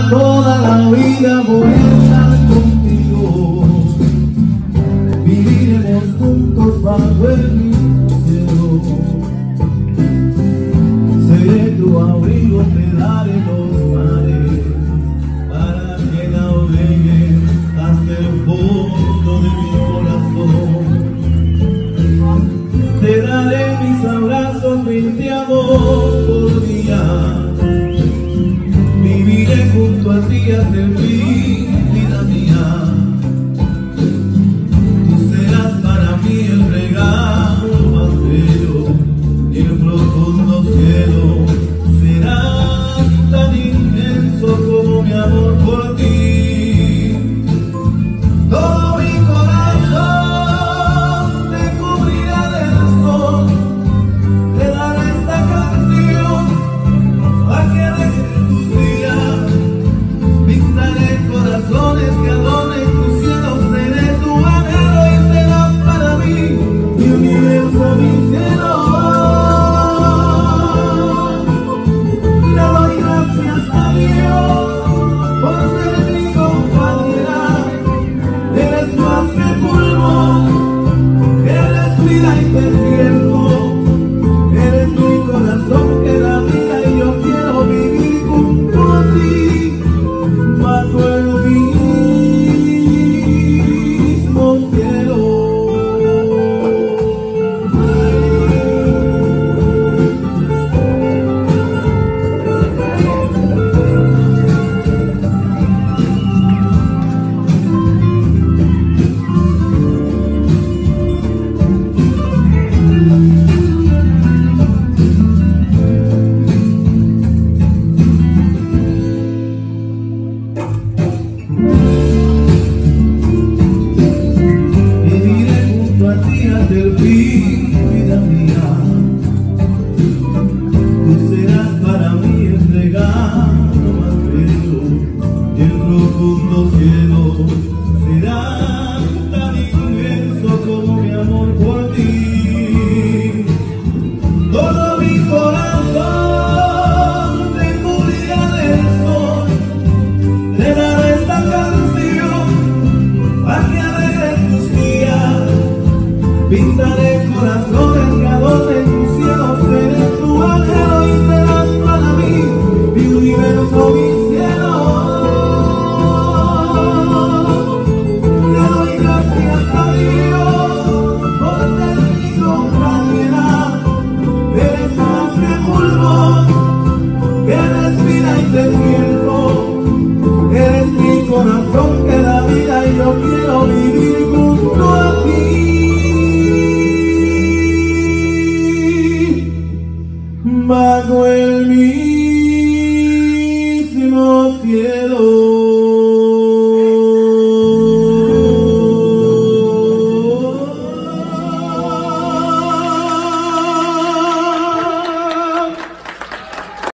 toda la vida voy a estar contigo. Viviremos juntos bajo el mismo cielo. Seré tu abrigo, te daré los mares para que navegues hasta el fondo de mi corazón. Te daré mis abrazos, mi amor por día junto a ti a servir. profundo cielo será tan inmenso como mi amor por ti. Todo mi corazón te cubrirá del sol, le daré esta canción para que tus días, pintaré bajo el mismo cielo.